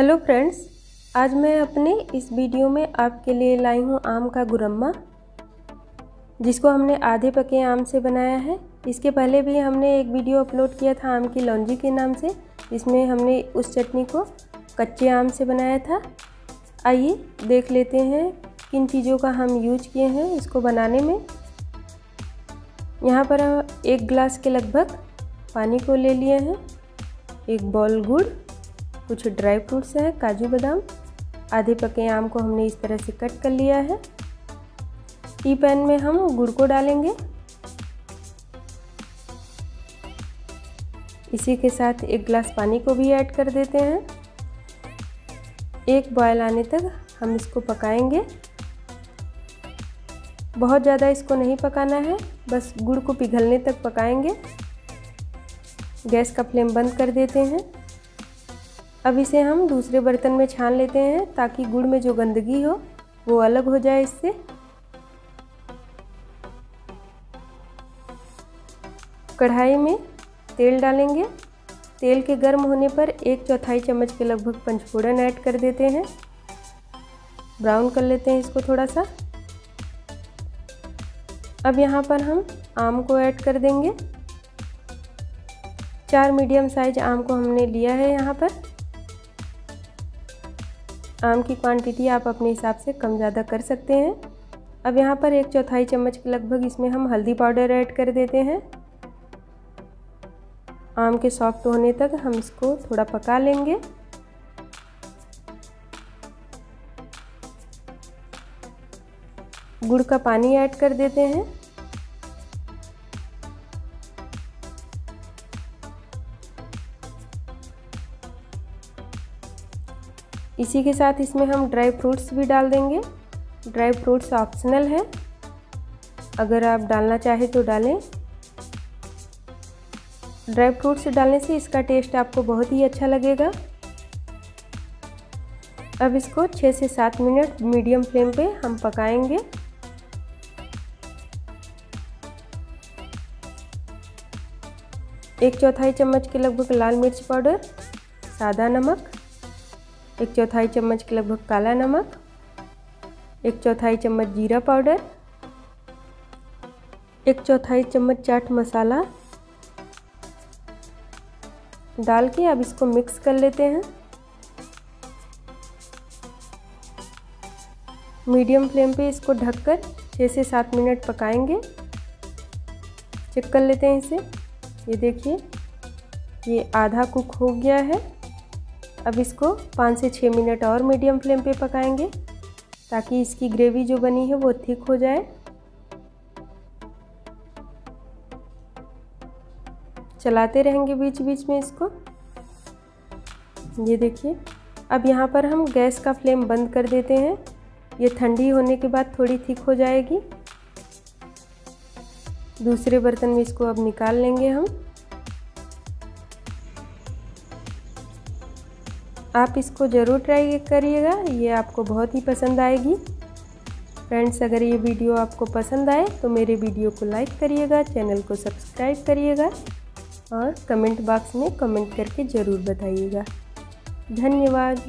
Hello friends, आज मैं अपने इस वीडियो में आपके लिए लाई हूँ आम का गुरम्मा, जिसको हमने आधे पके आम से बनाया है। इसके पहले भी हमने एक वीडियो अपलोड किया था आम की लौंजी के नाम से इसमें हमने उस चटनी को कच्चे आम से बनाया था। आइए देख लेते हैं किन चीज़ों का हम यूज़ किए हैं इसको बनाने में। यहाँ पर हम एक गिलास के लगभग पानी को ले लिए हैं, एक बॉल गुड़ कुछ ड्राई फ्रूट्स हैं, काजू बादाम, आधे पके आम को हमने इस तरह से कट कर लिया है। टी पैन में हम गुड़ को डालेंगे। इसी के साथ एक गिलास पानी को भी ऐड कर देते हैं। एक बॉयल आने तक हम इसको पकाएँगे। बहुत ज़्यादा इसको नहीं पकाना है, बस गुड़ को पिघलने तक पकाएँगे। गैस का फ्लेम बंद कर देते हैं। अब इसे हम दूसरे बर्तन में छान लेते हैं ताकि गुड़ में जो गंदगी हो, वो अलग हो जाए इससे। कढ़ाई में तेल डालेंगे। तेल के गर्म होने पर एक चौथाई चम्मच के लगभग पंचफोड़न ऐड कर देते हैं। ब्राउन कर लेते हैं इसको थोड़ा सा। अब यहाँ पर हम आम को ऐड कर देंगे। चार मीडियम साइज़ आम को हमने लिया है यहाँ पर। आम की क्वांटिटी आप अपने हिसाब से कम ज़्यादा कर सकते हैं। अब यहाँ पर एक चौथाई चम्मच के लगभग इसमें हम हल्दी पाउडर ऐड कर देते हैं। आम के सॉफ्ट होने तक हम इसको थोड़ा पका लेंगे। गुड़ का पानी ऐड कर देते हैं। इसी के साथ इसमें हम ड्राई फ्रूट्स भी डाल देंगे। ड्राई फ्रूट्स ऑप्शनल है। अगर आप डालना चाहें तो डालें। ड्राई फ्रूट्स डालने से इसका टेस्ट आपको बहुत ही अच्छा लगेगा। अब इसको छः से सात मिनट मीडियम फ्लेम पे हम पकाएँगे। एक चौथाई चम्मच के लगभग लाल मिर्च पाउडर, सादा नमक एक चौथाई चम्मच के लगभग काला नमक, एक चौथाई चम्मच जीरा पाउडर, एक चौथाई चम्मच चाट मसाला। डाल के अब इसको मिक्स कर लेते हैं। मीडियम फ्लेम पे इसको ढककर छः से सात मिनट पकाएँगे। चेक कर लेते हैं इसे। ये देखिए, ये आधा कुक हो गया है। अब इसको पाँच से छः मिनट और मीडियम फ्लेम पे पकाएँगे ताकि इसकी ग्रेवी जो बनी है वो थिक हो जाए। चलाते रहेंगे बीच बीच में इसको। ये देखिए, अब यहाँ पर हम गैस का फ्लेम बंद कर देते हैं। ये ठंडी होने के बाद थोड़ी थिक हो जाएगी। दूसरे बर्तन में इसको अब निकाल लेंगे हम। आप इसको ज़रूर ट्राई करिएगा, ये आपको बहुत ही पसंद आएगी। फ्रेंड्स अगर ये वीडियो आपको पसंद आए तो मेरे वीडियो को लाइक करिएगा चैनल को सब्सक्राइब करिएगा और कमेंट बॉक्स में कमेंट करके ज़रूर बताइएगा। धन्यवाद।